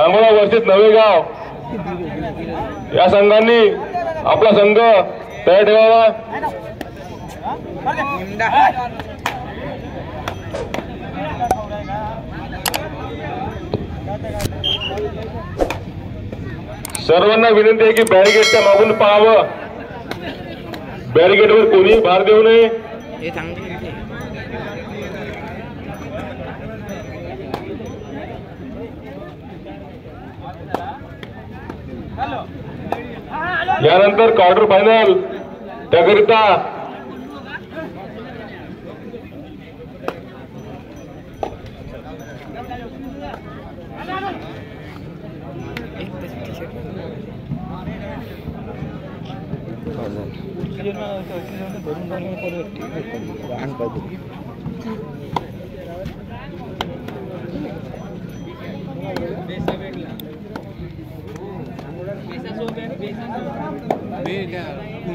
सांगोला वर्षित नवेगाव या संघांनी आपला संघ तयार ठेवावा. सर्वांना विनंती आहे की बॅरिगेटच्या मागून पाहावं बॅरिगेटवर कोणीही भार देऊ नये. यानंतर क्वार्टर फायनल त्याकरिता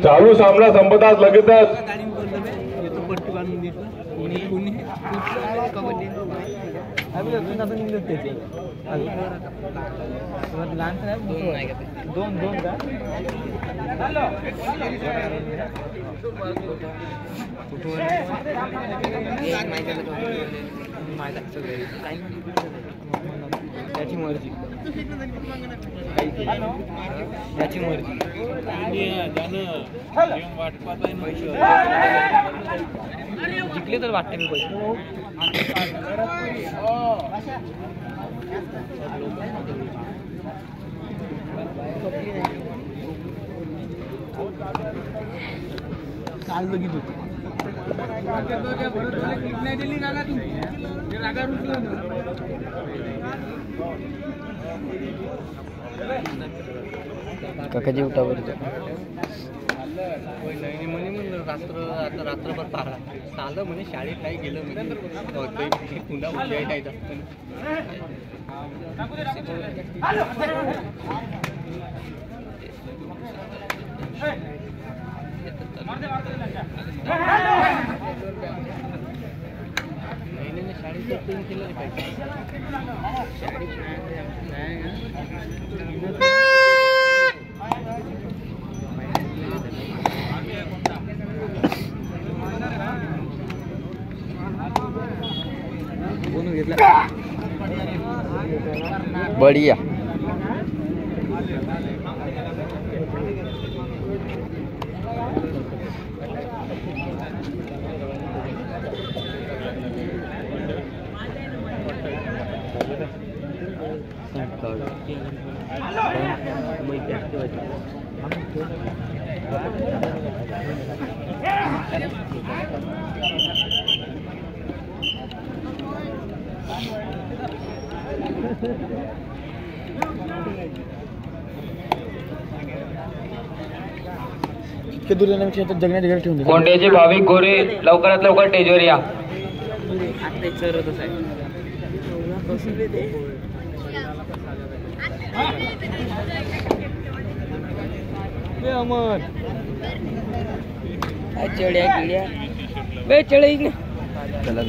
चालू सामना संपताच लगेचच त्याची मर्ज़ी. त्याची मर्ज़ी जिंकले तर वाटते मी पैसे काल बघित होती. नाही दिली रागा काकाजी उठावर नाही म्हणे म्हणलं रात्र आता रात्रभर पारा चालं म्हणे शाळेत नाही गेलं म्हणजे पुन्हा उद्या येत असताना बढ़िया। जगण्या ठिकाणी ठेवून दे कोंड्याचे भाविक गोरे लवकरात लवकर टेजवर या अमर। चढ्या किड्या बे चढ चला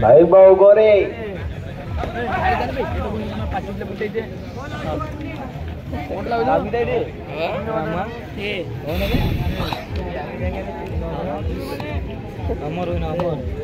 भाई भाऊ गोरे। अमर होईन अमर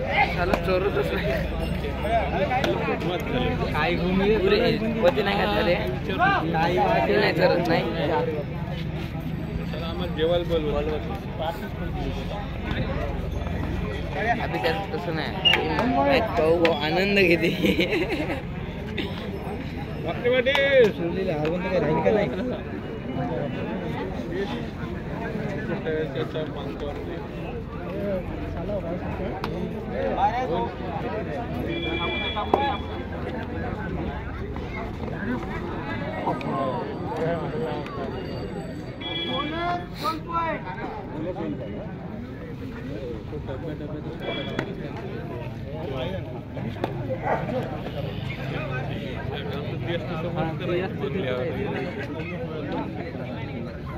त्याला चोरतच नाही. काय घुमी होते नाही घातलं रे काही वाटेल नाही चरत नाही. अभि त्यात तसं नाही. पाहू आनंद घेते.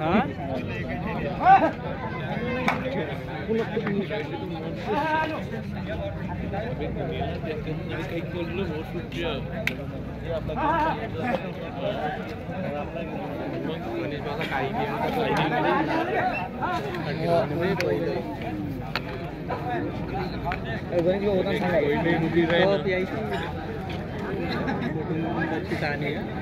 हाँ? Ewan ko, utang sa ngayon. May movie rin. Oo, PIC. Kung magsitan niya.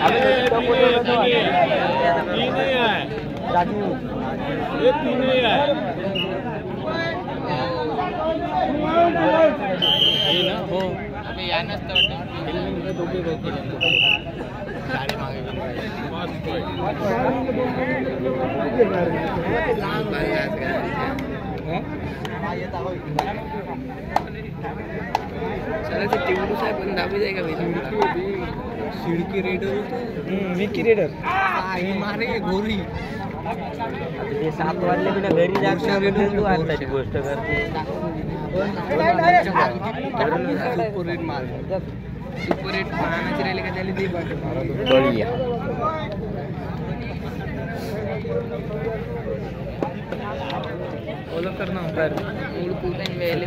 त्यावर तर किल्ला पहिलं कोण कोण होते ते? आता हे काका हे ना हो या नसतं दोघे बघ गाडी मागे पण दाबी जाय का शिडकी रेडर होतो विकी रेडर। आई मारे गोरी। ते सात वाजले बिना घरी जायचं तू आत्ताची गोष्ट करते सुपर रेट मार सुपर रेट पाहण्याची राहिले का त्याला ते बढिया ओळख कर ना बर ओळखू काही वेळेले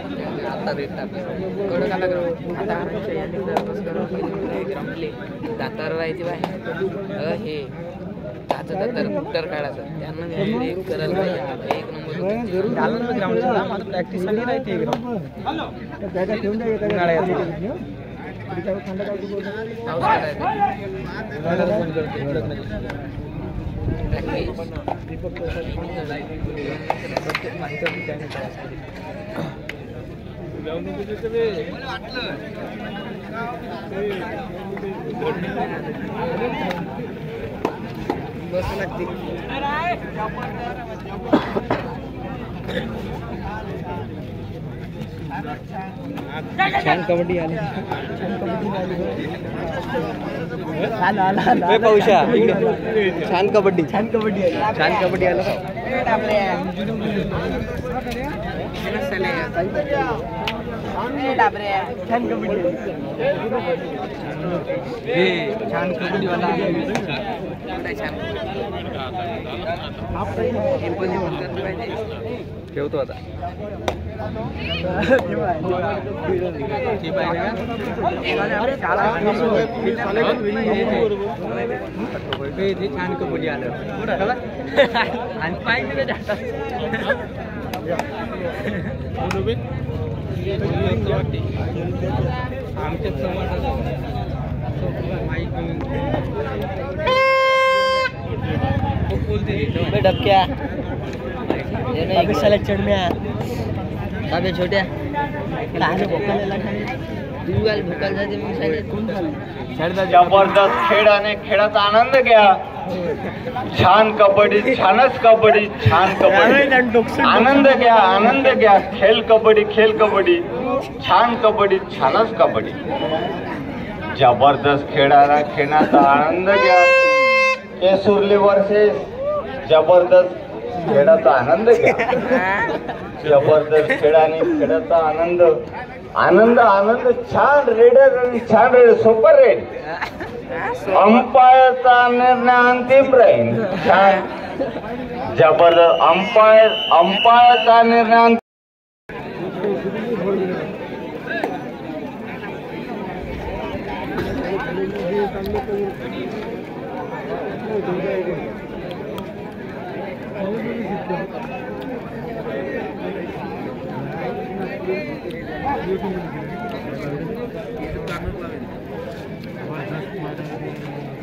आत्ता रेट कडक आला ग्राउंड. आता दातार राहायचे बाहेर हे. दाता दातार कुटर काढायचं. त्यांना एक करायला पाहिजे एक नंबर झालं ग्राउंड माझं प्रॅक्टिस आणि राहते ग्राउंड प्रत्येक छान कबड्डी आली. पाऊशा छान कबड्डी. छान कबड्डी आली. छान कबड्डी आलं. Gracias. छान कबड्डी हे छान कबड्डीवाला छान हे पण म्हणतात पाहिजे ठेवतो आता ते छान कबड्डी आलं आणि पाहिजे डबक्या अभिषाला चढम्या अबे छोट्या भुकाल भुकाल जाते मग ज़बरदस्त खेळ आणि खेळाचा आनंद घ्या छान कबड्डी छानच कबड्डी छान कबड्डी. आनंद घ्या आनंद घ्या. खेळ कबड्डी खेळ कबड्डी. छान कबड्डी छानच कबड्डी. जबरदस्त खेळाला खेळण्याचा आनंद घ्या. केसुर्ली वर्सेस जबरदस्त खेळाचा आनंद घ्या. जबरदस्त खेळ आणि खेळाचा आनंद. आनंद आनंद छान रेडर आणि छान रेड सुपर रेड अंपायरचा निर्णय अंतिम राहील. छान. जबरदस्त. अंपायर अंपायरचा निर्णय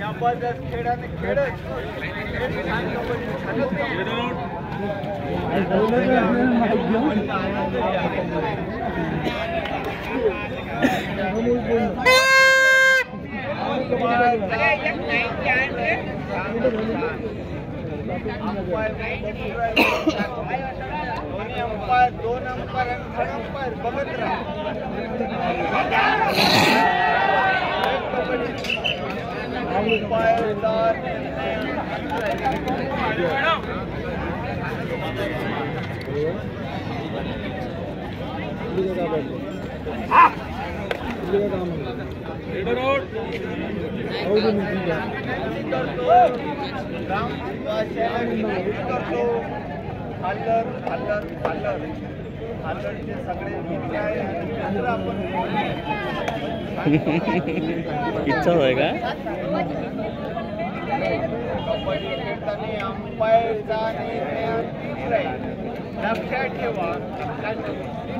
ज़बरदस्त खेळाने खेळत खेळ छान कबड्डी छानच कबड्डी. दोन्ही अंपायर दोन अंपायर आणि थर्ड अंपायर बघत राहा अंपायरचा निर्णय करतो खाल्लर खाल्लर खाल्लर खाल्लरचे सगळे गीत आहे आणि दुसरं आपण इच्छा होय का कबड्डी अंपायरचा निर्णय अंतिम राहील. लक्षात ठेवा लक्षात ठेवा अंपायरचा निर्णय अंतिम. छान कबड्डी. अंपायरचा निर्णय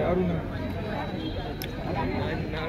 ಯಾರು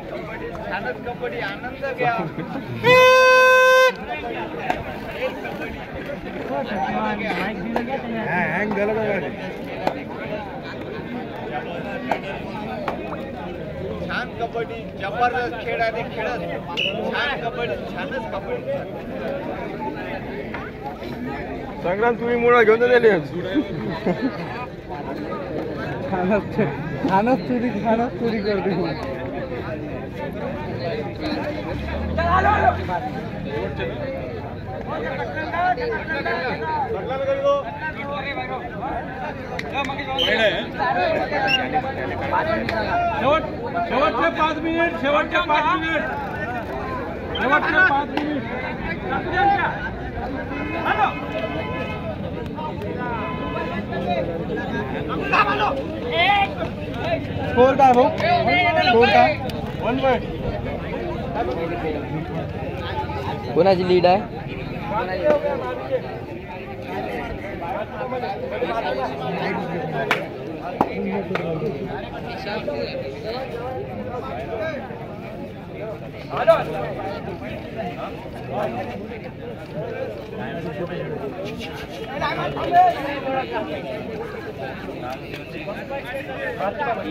कबड्डी छानच कबड्डी आनंद घ्या हँग झालं का गाडी छान कबड्डी ज़बरदस्त खेळ आणि खेळत छान कबड्डी छानच कबड्डी संक्रांत तुम्ही मुळा घेऊन दिले खाणच चोरी खाणच चोरी करते शेवटचे पाच मिनिट शेवटचे पाच मिनिट शेवटचे पाच मिनिट स्कोर काय भाऊ स्कोर काय वन पॉईंट कोणाची लीड आहे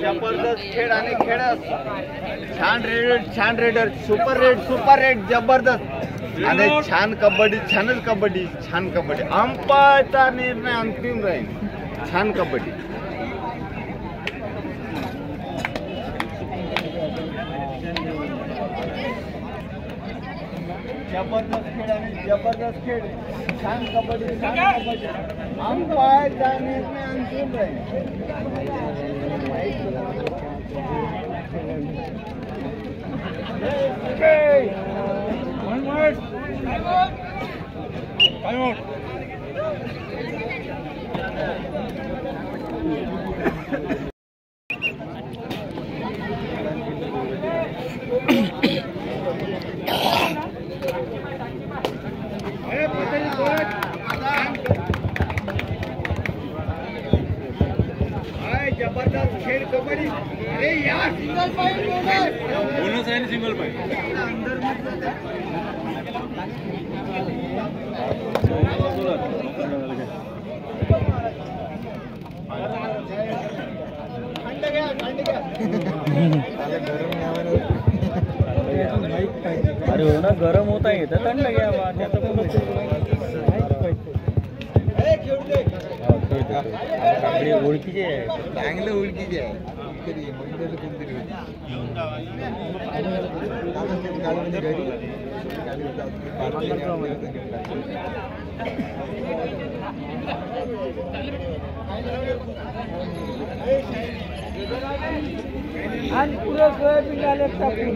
जबरदस्त खेळ आणि खेळ. छान रेड छान raider super raid super raid जबरदस्त. आणि छान कबड्डी छानच कबड्डी छान कबड्डी. अंपायरचा निर्णय अंतिम राहील. छान कबड्डी. ज़बरदस्त खेळ आणि ज़बरदस्त खेळ छान कबड्डी छान कबड्डी. अंपायरचा निर्णय अंतिम राहील One word. ओळखीचे आहे चांगलं ओळखीचे आहे कधी मंडळ कोणतरी आणि पुरं सोयाबीन आले टाकून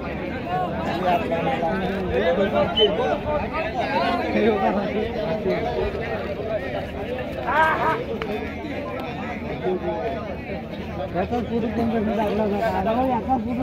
এখন পুরো কোন জায়গা লাগলো না আলাদা এখন পুরো